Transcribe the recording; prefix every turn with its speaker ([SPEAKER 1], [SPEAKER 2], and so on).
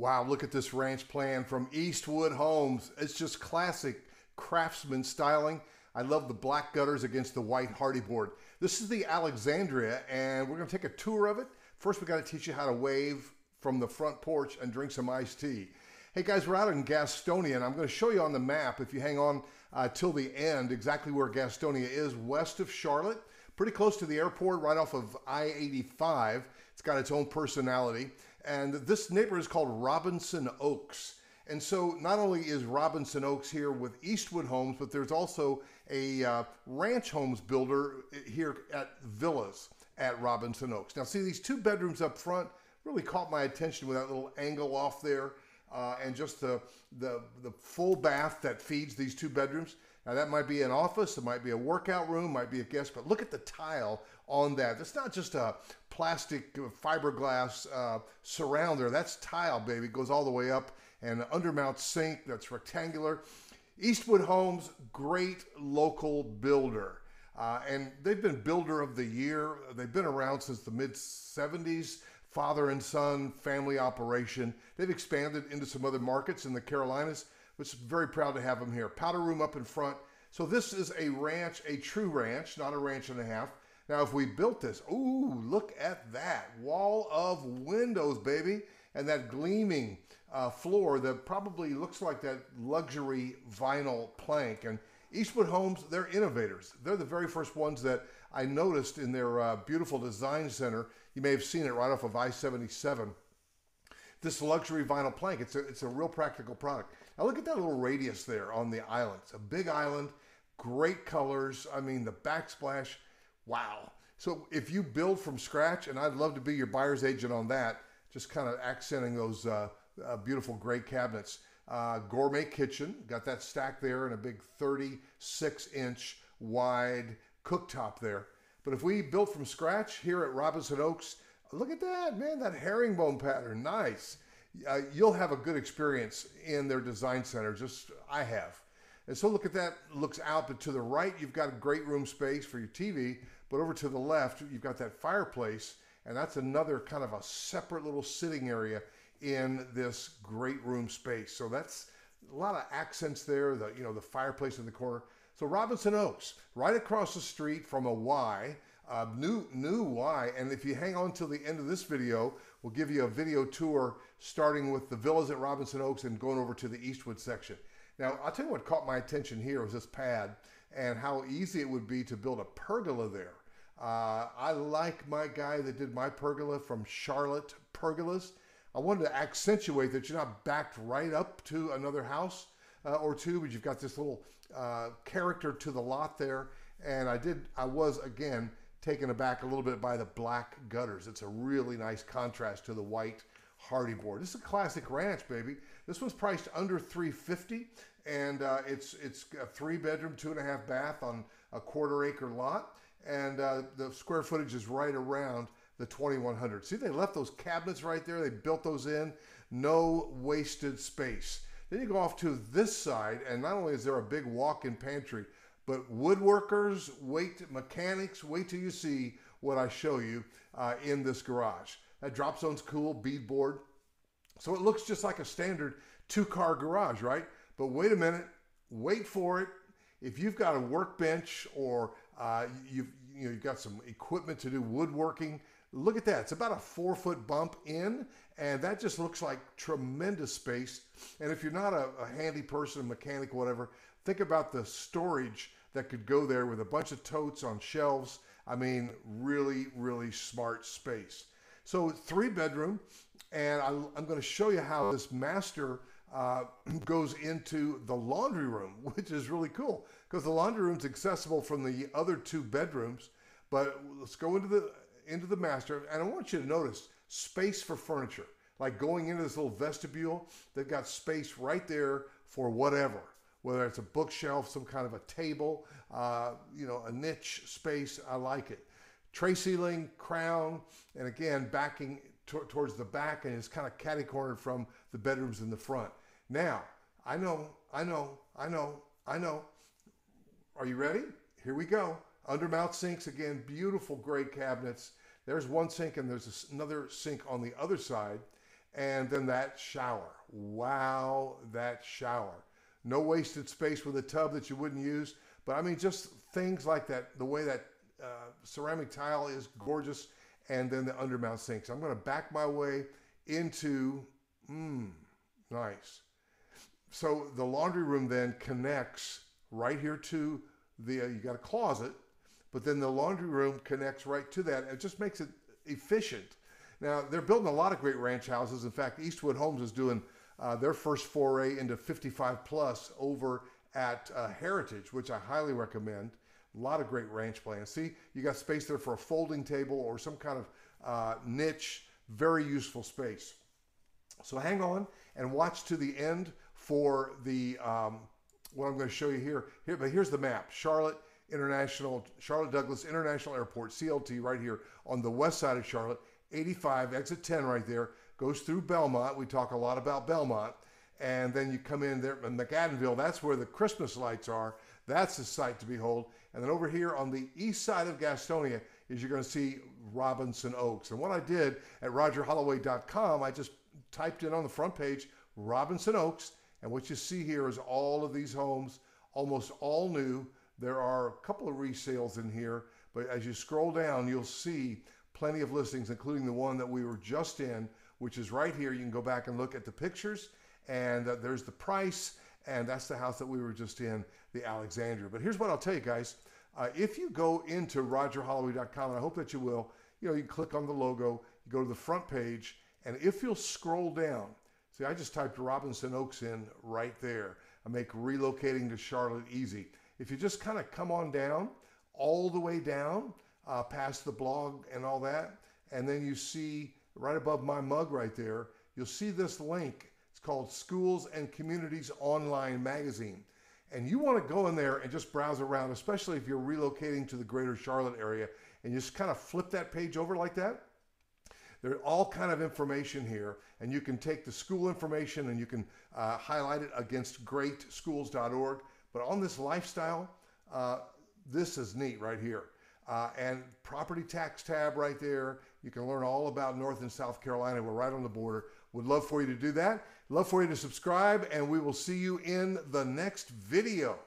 [SPEAKER 1] Wow, look at this ranch plan from Eastwood Homes. It's just classic craftsman styling. I love the black gutters against the white Hardie board. This is the Alexandria, and we're gonna take a tour of it. First, we gotta teach you how to wave from the front porch and drink some iced tea. Hey guys, we're out in Gastonia, and I'm gonna show you on the map, if you hang on uh, till the end, exactly where Gastonia is, west of Charlotte, pretty close to the airport, right off of I-85. It's got its own personality. And this neighborhood is called Robinson Oaks. And so not only is Robinson Oaks here with Eastwood Homes, but there's also a uh, ranch homes builder here at Villas at Robinson Oaks. Now see these two bedrooms up front really caught my attention with that little angle off there uh, and just the, the, the full bath that feeds these two bedrooms. Now that might be an office, it might be a workout room, might be a guest, but look at the tile on that. It's not just a plastic fiberglass uh, surrounder. That's tile, baby. It goes all the way up and undermount sink that's rectangular. Eastwood Homes, great local builder. Uh, and they've been builder of the year. They've been around since the mid 70s, father and son family operation. They've expanded into some other markets in the Carolinas which very proud to have them here. Powder room up in front. So this is a ranch, a true ranch, not a ranch and a half. Now, if we built this, ooh, look at that. Wall of windows, baby. And that gleaming uh, floor that probably looks like that luxury vinyl plank. And Eastwood Homes, they're innovators. They're the very first ones that I noticed in their uh, beautiful design center. You may have seen it right off of I-77. This luxury vinyl plank, it's a, it's a real practical product. Now look at that little radius there on the island. It's a big island, great colors. I mean, the backsplash, wow. So if you build from scratch, and I'd love to be your buyer's agent on that, just kind of accenting those uh, uh, beautiful gray cabinets. Uh, gourmet kitchen, got that stack there and a big 36 inch wide cooktop there. But if we built from scratch here at Robinson Oaks, look at that, man, that herringbone pattern, nice uh, you'll have a good experience in their design center. Just I have. And so look at that, looks out, but to the right, you've got a great room space for your TV, but over to the left, you've got that fireplace, and that's another kind of a separate little sitting area in this great room space. So that's a lot of accents there, the, you know, the fireplace in the corner. So Robinson Oaks, right across the street from a Y, uh, new, new Y. and if you hang on till the end of this video, we'll give you a video tour starting with the villas at Robinson Oaks and going over to the Eastwood section. Now, I'll tell you what caught my attention here was this pad and how easy it would be to build a pergola there. Uh, I like my guy that did my pergola from Charlotte Pergolas. I wanted to accentuate that you're not backed right up to another house uh, or two, but you've got this little uh, character to the lot there. And I did, I was again taken aback a little bit by the black gutters. It's a really nice contrast to the white Hardie board. This is a classic ranch, baby. This one's priced under 350 and uh, it's it's a three bedroom, two and a half bath on a quarter acre lot. And uh, the square footage is right around the 2100. See, they left those cabinets right there. They built those in. No wasted space. Then you go off to this side, and not only is there a big walk-in pantry, but woodworkers, wait, mechanics, wait till you see what I show you uh, in this garage. That drop zone's cool, beadboard. So it looks just like a standard two car garage, right? But wait a minute, wait for it. If you've got a workbench or uh, you've, you know, you've got some equipment to do woodworking, look at that. It's about a four foot bump in, and that just looks like tremendous space. And if you're not a, a handy person, a mechanic, whatever, think about the storage that could go there with a bunch of totes on shelves. I mean, really, really smart space. So three bedroom, and I, am going to show you how this master uh, goes into the laundry room, which is really cool because the laundry room is accessible from the other two bedrooms. But let's go into the into the master, and I want you to notice space for furniture. Like going into this little vestibule, they've got space right there for whatever, whether it's a bookshelf, some kind of a table, uh, you know, a niche space. I like it tray ceiling, crown, and again, backing towards the back and it's kind of catty cornered from the bedrooms in the front. Now, I know, I know, I know, I know. Are you ready? Here we go. Undermount sinks, again, beautiful gray cabinets. There's one sink and there's another sink on the other side. And then that shower. Wow, that shower. No wasted space with a tub that you wouldn't use. But I mean, just things like that, the way that uh, ceramic tile is gorgeous, and then the undermount sinks. I'm going to back my way into, mmm, nice. So the laundry room then connects right here to the, uh, you got a closet, but then the laundry room connects right to that. It just makes it efficient. Now, they're building a lot of great ranch houses. In fact, Eastwood Homes is doing uh, their first foray into 55 plus over at uh, Heritage, which I highly recommend. A lot of great ranch plans. See, you got space there for a folding table or some kind of uh, niche. Very useful space. So hang on and watch to the end for the um, what I'm going to show you here. Here, but here's the map. Charlotte International, Charlotte Douglas International Airport, CLT, right here on the west side of Charlotte. 85, exit 10 right there, goes through Belmont. We talk a lot about Belmont. And then you come in there, in McAdenville, that's where the Christmas lights are. That's the sight to behold. And then over here on the east side of Gastonia is you're going to see Robinson Oaks. And what I did at rogerholloway.com, I just typed in on the front page Robinson Oaks. And what you see here is all of these homes, almost all new. There are a couple of resales in here, but as you scroll down, you'll see plenty of listings, including the one that we were just in, which is right here. You can go back and look at the pictures, and uh, there's the price, and that's the house that we were just in, the Alexandria. But here's what I'll tell you guys. Uh, if you go into rogerholloway.com, and I hope that you will, you know, you click on the logo, you go to the front page, and if you'll scroll down, see, I just typed Robinson Oaks in right there. I make relocating to Charlotte easy. If you just kind of come on down, all the way down, uh, past the blog and all that. And then you see right above my mug right there, you'll see this link. It's called Schools and Communities Online Magazine. And you want to go in there and just browse around, especially if you're relocating to the greater Charlotte area, and just kind of flip that page over like that. There's all kind of information here, and you can take the school information and you can uh, highlight it against greatschools.org. But on this lifestyle, uh, this is neat right here. Uh, and property tax tab right there. You can learn all about North and South Carolina. We're right on the border. Would love for you to do that. Love for you to subscribe, and we will see you in the next video.